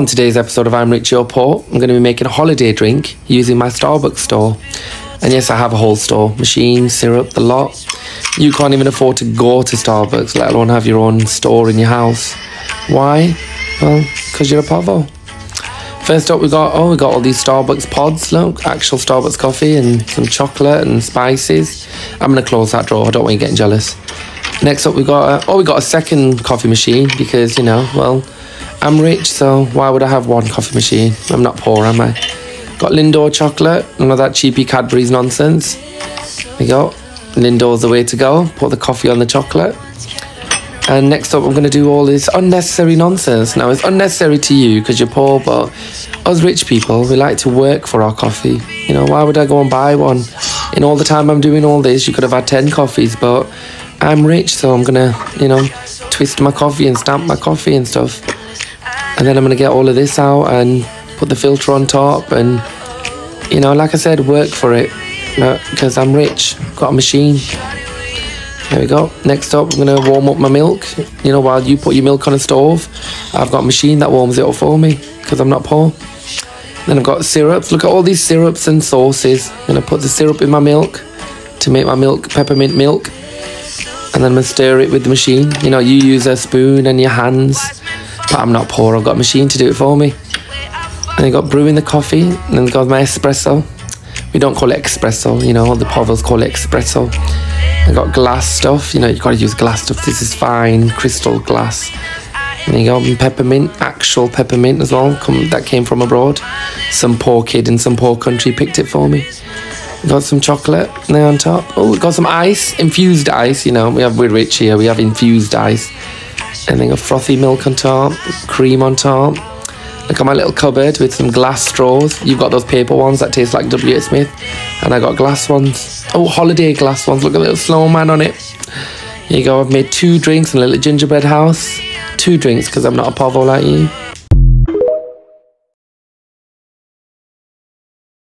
On today's episode of I'm Rich You're Poor, I'm going to be making a holiday drink using my Starbucks store. And yes, I have a whole store machine, syrup, the lot. You can't even afford to go to Starbucks, let alone have your own store in your house. Why? Well, because you're a povo. First up, we got oh, we got all these Starbucks pods. Look, actual Starbucks coffee and some chocolate and spices. I'm gonna close that drawer. I don't want you getting jealous. Next up, we got oh, we got a second coffee machine because you know, well, I'm rich, so why would I have one coffee machine? I'm not poor, am I? Got Lindor chocolate, none of that cheapy Cadbury's nonsense. There you go. Lindor's the way to go. Put the coffee on the chocolate. And next up, I'm going to do all this unnecessary nonsense. Now, it's unnecessary to you because you're poor, but us rich people, we like to work for our coffee. You know, why would I go and buy one? In all the time I'm doing all this, you could have had 10 coffees, but I'm rich, so I'm going to, you know, twist my coffee and stamp my coffee and stuff. And then I'm going to get all of this out and put the filter on top and, you know, like I said, work for it because I'm rich. Got a machine. There we go. Next up, I'm going to warm up my milk. You know, while you put your milk on a stove, I've got a machine that warms it up for me because I'm not poor. Then I've got syrups. Look at all these syrups and sauces. I'm going to put the syrup in my milk to make my milk peppermint milk. And then I'm going to stir it with the machine. You know, you use a spoon and your hands but I'm not poor, I've got a machine to do it for me. And I got brewing the coffee, and then got my espresso. We don't call it espresso, you know, the povos call it espresso. I got glass stuff, you know, you gotta use glass stuff. This is fine, crystal glass. And you got peppermint, actual peppermint as well, come, that came from abroad. Some poor kid in some poor country picked it for me. Got some chocolate there on top. Oh, got some ice, infused ice. You know, we have we're rich here. We have infused ice and then a frothy milk on top, cream on top. Look at my little cupboard with some glass straws. You've got those paper ones that taste like W. Smith, and I got glass ones. Oh, holiday glass ones. Look at the little snowman on it. Here you go. I've made two drinks and a little gingerbread house. Two drinks because I'm not a povo like you.